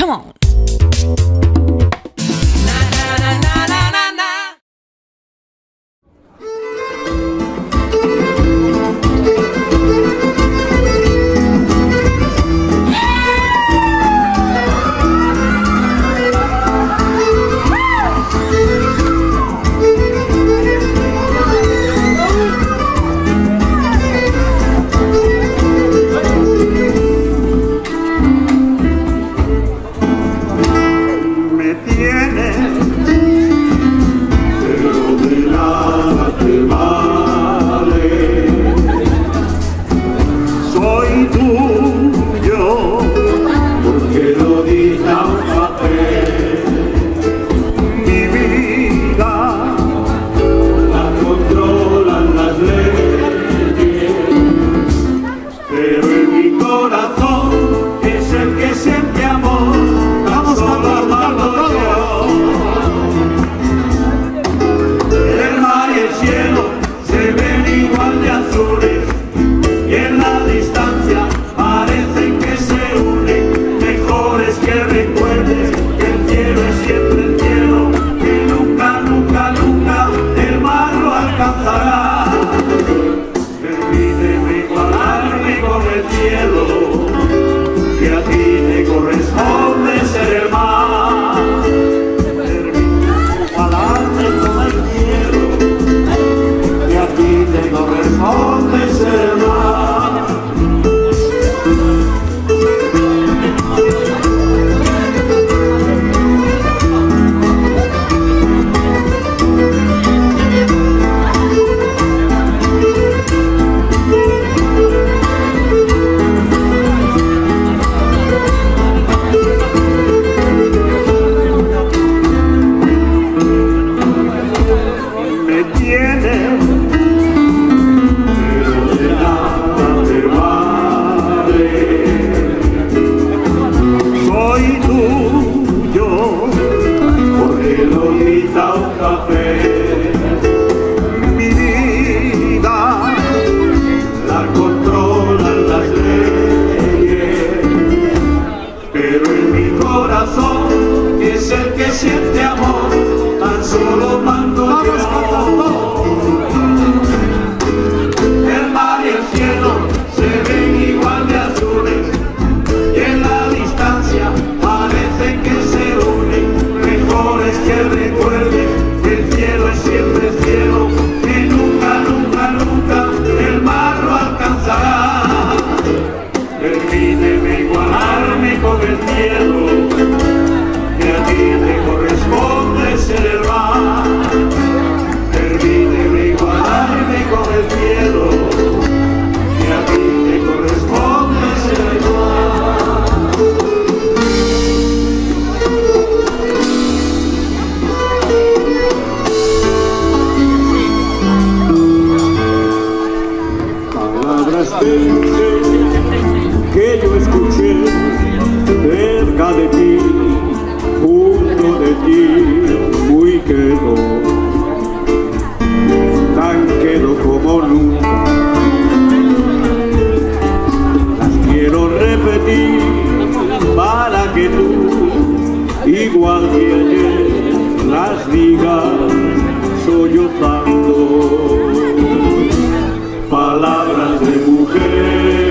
Come on. ela está Recuerde que el cielo es siempre cielo que nunca nunca nunca el mar lo alcanzará. Perdíme igualarme con el cielo. que tú, igual que ayer, las digas sollozando. Palabras de mujer.